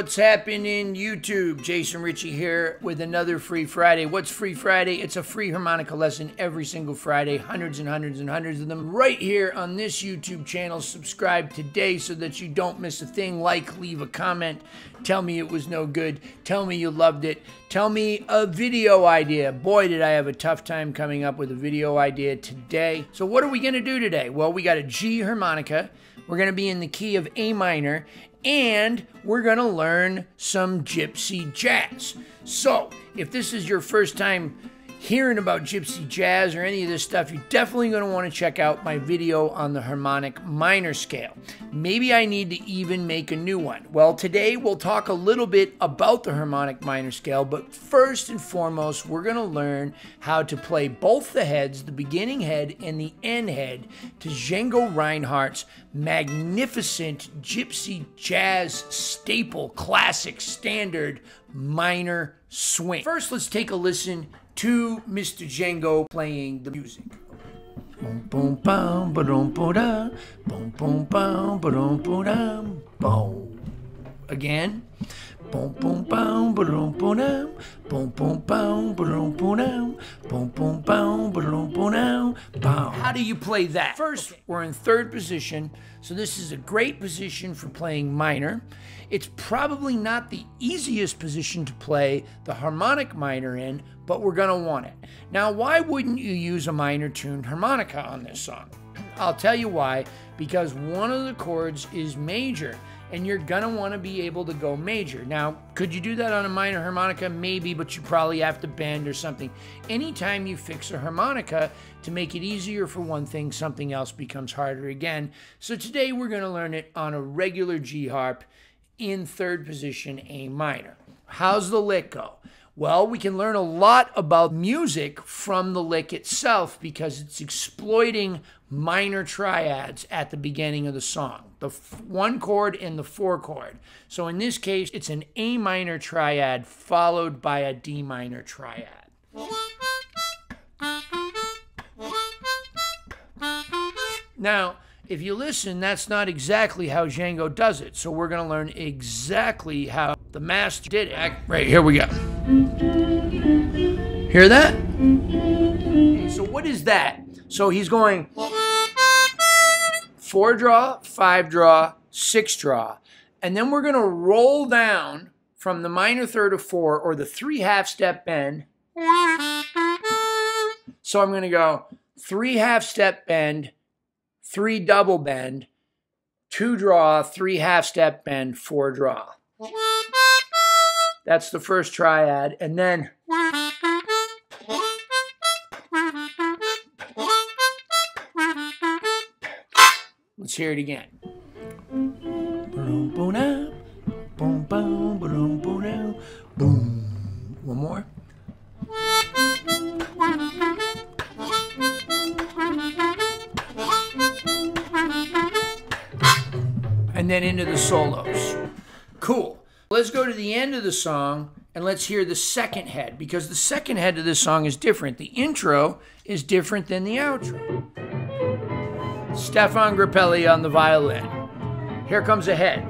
what's happening YouTube? Jason Ricci here with another Free Friday. What's Free Friday? It's a free harmonica lesson every single Friday, hundreds and hundreds and hundreds of them right here on this YouTube channel. Subscribe today so that you don't miss a thing. Like, leave a comment, tell me it was no good, tell me you loved it, tell me a video idea. Boy, did I have a tough time coming up with a video idea today. So what are we going to do today? Well, we got a G harmonica. We're going to be in the key of A minor, and we're going to learn some gypsy jazz. So, if this is your first time hearing about gypsy jazz or any of this stuff, you're definitely going to want to check out my video on the harmonic minor scale. Maybe I need to even make a new one. Well, today we'll talk a little bit about the harmonic minor scale, but first and foremost, we're going to learn how to play both the heads, the beginning head and the end head, to Django Reinhardt's magnificent gypsy jazz staple, classic, standard minor swing. First, let's take a listen to Mr. Django playing the music. Boom boom bum ba dum ba da boom boom bum ba dum ba dum boom. Again. Boom boom bum ba dum ba dum boom boom bum ba dum ba dum boom boom bum ba dum ba dum boom. How do you play that? First, we're in third position, so this is a great position for playing minor. It's probably not the easiest position to play the harmonic minor in, but we're going to want it. Now, why wouldn't you use a minor tuned harmonica on this song? I'll tell you why. Because one of the chords is major, and you're want to be able to go major. Now, could you do that on a minor harmonica? Maybe, but you probably have to bend or something. Anytime you fix a harmonica to make it easier for one thing, something else becomes harder again. So today we're to learn it on a regular G harp in third position, A minor. How's the lick go? Well, we can learn a lot about music from the lick itself because it's exploiting minor triads at the beginning of the song the one chord and the four chord. So in this case, it's an A minor triad followed by a D minor triad. Now, if you listen, that's not exactly how Django does it. So we're going to learn exactly how the master did it. Right, here we go. Hear that? So what is that? So he's going four draw, five draw, six draw. And then we're going to roll down from the minor third of four or the three half step bend. So I'm going to go three half step bend, three double bend, two draw, three half step bend, four draw. That's the first triad. And then let's hear it again. Boom. One more. and then into the solos. The end of the song and let's hear the second head because the second head of this song is different. The intro is different than the outro. Stefan Grappelli on the violin. Here comes a head.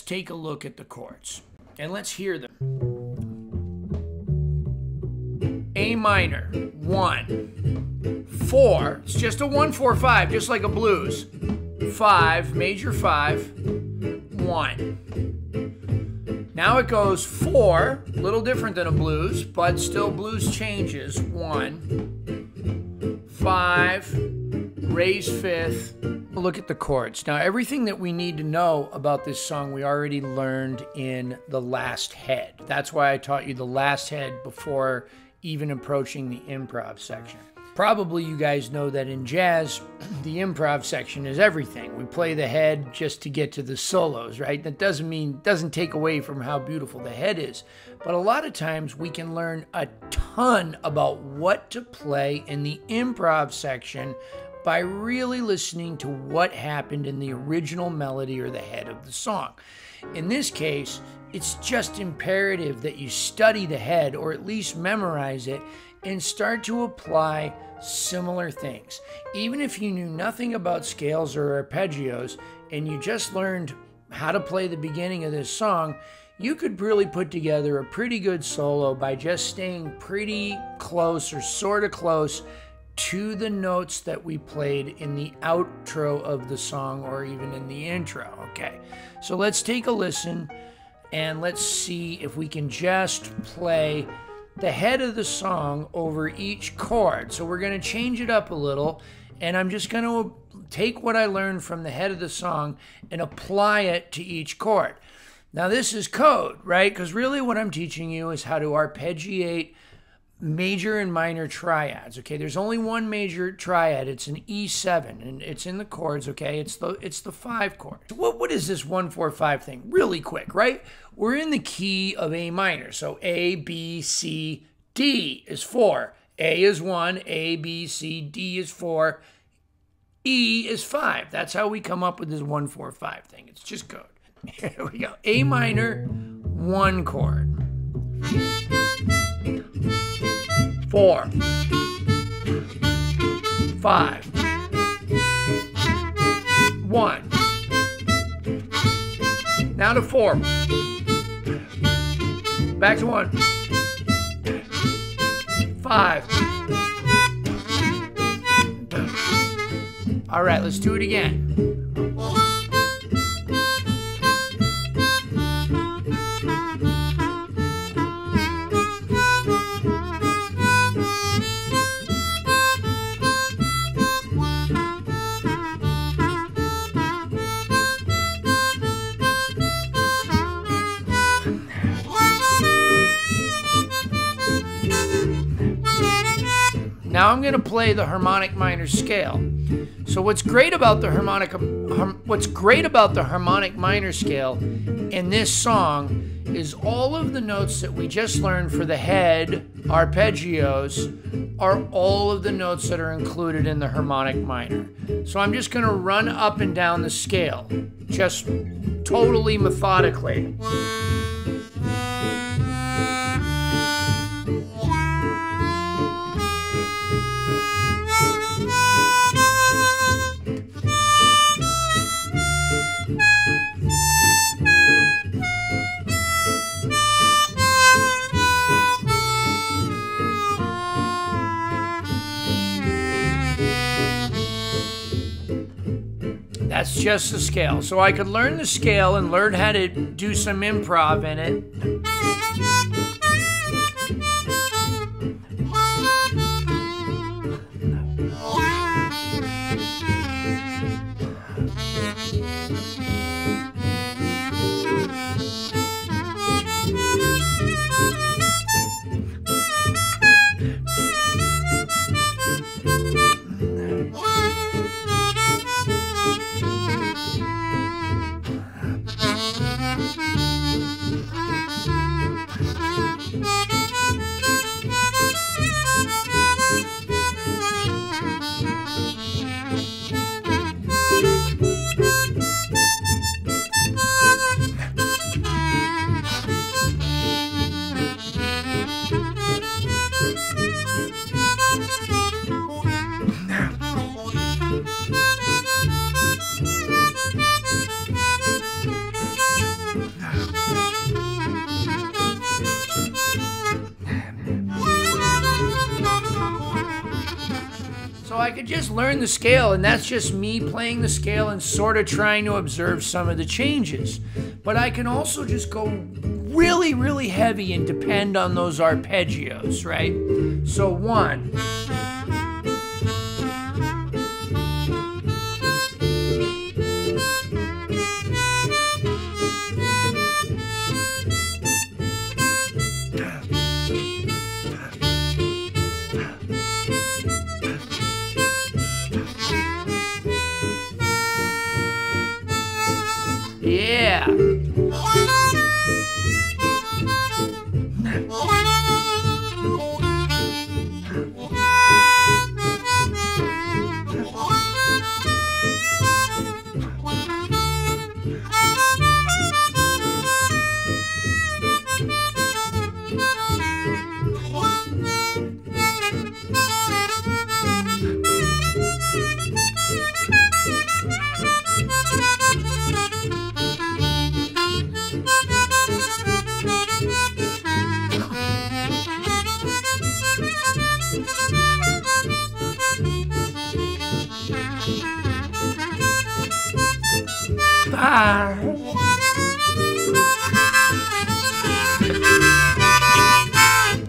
take a look at the chords and let's hear them. A minor, one, four, it's just a one, four, five, just like a blues. Five, major five, one. Now it goes four, a little different than a blues, but still blues changes. One, five, raise fifth. Look at the chords. Now, everything that we need to know about this song we already learned in the last head. That's why I taught you the last head before even approaching the improv section. Probably you guys know that in jazz, the improv section is everything. We play the head just to get to the solos, right? That doesn't mean, doesn't take away from how beautiful the head is. But a lot of times we can learn a ton about what to play in the improv section by really listening to what happened in the original melody or the head of the song. In this case, it's just imperative that you study the head or at least memorize it and start to apply similar things. Even if you knew nothing about scales or arpeggios and you just learned how to play the beginning of this song, you could really put together a pretty good solo by just staying pretty close or sort of close to the notes that we played in the outro of the song or even in the intro. Okay, so let's take a listen and let's see if we can just play the head of the song over each chord. So we're going to change it up a little, and I'm just going to take what I learned from the head of the song and apply it to each chord. Now, this is code, right? Because really, what I'm teaching you is how to arpeggiate major and minor triads. Okay, there's only one major triad. It's an E7, and it's in the chords. Okay, it's the it's the five chord. What what is this one four five thing? Really quick, right? We're in the key of A minor, so A B C D is four. A is one. A B C D is four. E is five. That's how we come up with this one four five thing. It's just code. Here we go. A minor, one chord four, five, one. Now to four. Back to one. Five. All right, let's do it again. Going to play the harmonic minor scale. So what's great about the harmonic what's great about the harmonic minor scale in this song is all of the notes that we just learned for the head arpeggios are all of the notes that are included in the harmonic minor. So I'm just going to run up and down the scale just totally methodically. That's just the scale. So I could learn the scale and learn how to do some improv in it. I could just learn the scale, and that's just me playing the scale and sort of trying to observe some of the changes. But I can also just go really, really heavy and depend on those arpeggios, right? So, one. Yeah.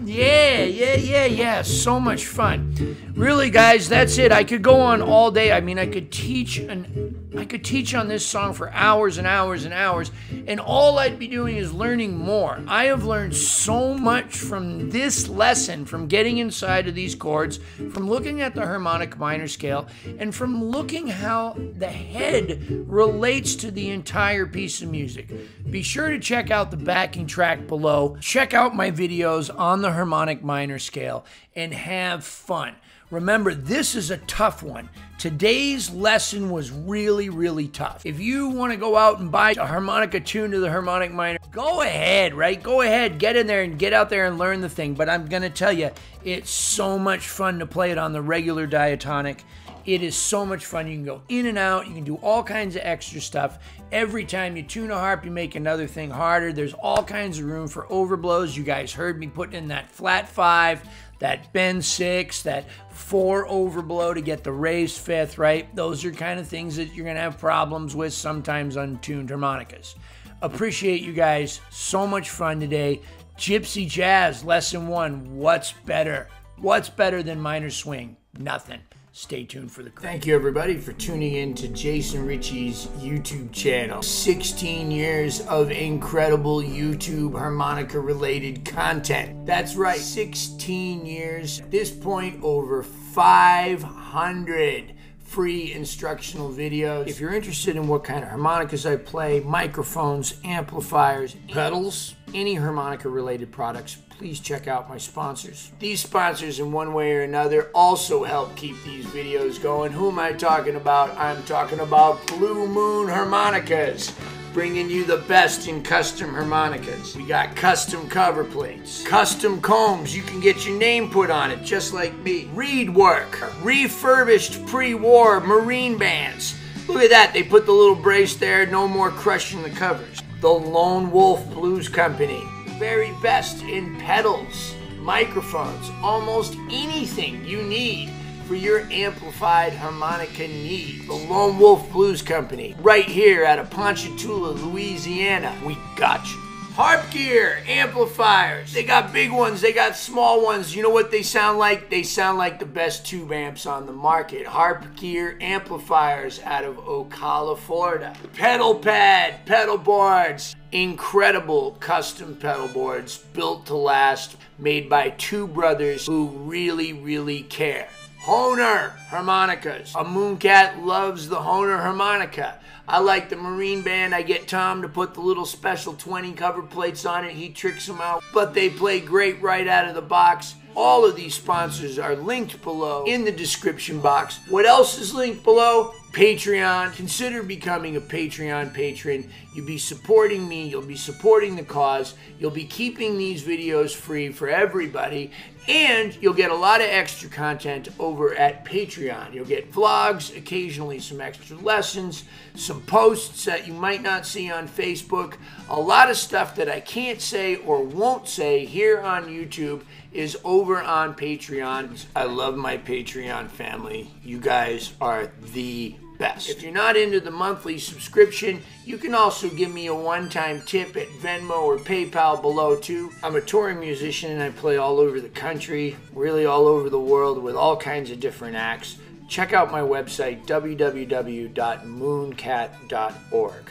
Yeah, yeah, yeah, yeah. So much fun. Really, guys, that's it. I could go on all day. I mean, I could teach an I could teach on this song for hours and hours and hours, and all I'd be doing is learning more. I have learned so much from this lesson, from getting inside of these chords, from looking at the harmonic minor scale, and from looking how the head relates to the entire piece of music. Be sure to check out the backing track below. Check out my videos on the harmonic minor scale and have fun. Remember, this is a tough one. Today's lesson was really, really tough. If you want to go out and buy a harmonica tune to the harmonic minor, go ahead, right? Go ahead, get in there and get out there and learn the thing. But I'm going to tell you, it's so much fun to play it on the regular diatonic. It is so much fun. You can go in and out. You can do all kinds of extra stuff. Every time you tune a harp, you make another thing harder. There's all kinds of room for overblows. You guys heard me put in that flat five that bend six, that four overblow to get the raised fifth, right? Those are kind of things that you're going to have problems with sometimes on tuned harmonicas. Appreciate you guys. So much fun today. Gypsy Jazz, lesson one. What's better? What's better than minor swing? Nothing. Stay tuned for the. Thank you, everybody, for tuning in to Jason Ricci's YouTube channel. 16 years of incredible YouTube harmonica related content. That's right, 16 years. At this point, over 500 free instructional videos. If you're interested in what kind of harmonicas I play, microphones, amplifiers, pedals, any harmonica related products, please check out my sponsors. These sponsors, in one way or another, also help keep these videos going. Who am I talking about? I'm talking about Blue Moon Harmonicas bringing you the best in custom harmonicas. We got custom cover plates, custom combs. You can get your name put on it, just like me. Reed work, refurbished pre-war marine bands. Look at that, they put the little brace there, no more crushing the covers. The Lone Wolf Blues Company, very best in pedals, microphones, almost anything you need for your amplified harmonica need. The Lone Wolf Blues Company, right here out of Ponchatoula, Louisiana. We got you. Harp gear, amplifiers. They got big ones, they got small ones. You know what they sound like? They sound like the best tube amps on the market. Harp gear amplifiers out of Ocala, Florida. Pedal pad, pedal boards. Incredible custom pedal boards built to last, made by two brothers who really, really care. Hohner harmonicas. A Mooncat loves the Hohner harmonica. I like the Marine Band. I get Tom to put the little special 20 cover plates on it. He tricks them out, but they play great right out of the box. All of these sponsors are linked below in the description box. What else is linked below? Patreon. Consider becoming a Patreon patron. You'll be supporting me, you'll be supporting the cause, you'll be keeping these videos free for everybody, and you'll get a lot of extra content over at Patreon. You'll get vlogs, occasionally some extra lessons, some posts that you might not see on Facebook, a lot of stuff that I can't say or won't say here on YouTube is over on Patreon. I love my Patreon family. You guys are the best. If you're not into the monthly subscription, you can also give me a one-time tip at Venmo or PayPal below too. I'm a touring musician and I play all over the country, really all over the world with all kinds of different acts. Check out my website www.mooncat.org.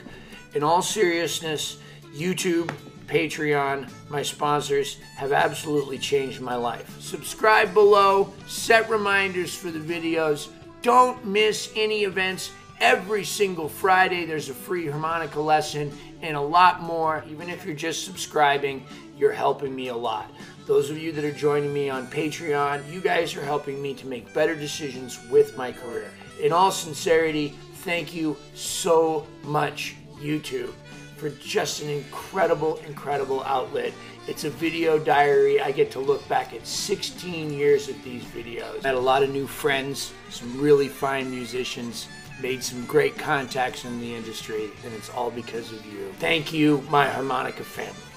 In all seriousness, YouTube Patreon, my sponsors, have absolutely changed my life. Subscribe below, set reminders for the videos. Don't miss any events. Every single Friday, there's a free harmonica lesson and a lot more. Even if you're just subscribing, you're helping me a lot. Those of you that are joining me on Patreon, you guys are helping me to make better decisions with my career. In all sincerity, thank you so much, YouTube for just an incredible, incredible outlet. It's a video diary. I get to look back at 16 years of these videos. Met a lot of new friends, some really fine musicians, made some great contacts in the industry, and it's all because of you. Thank you, my harmonica family.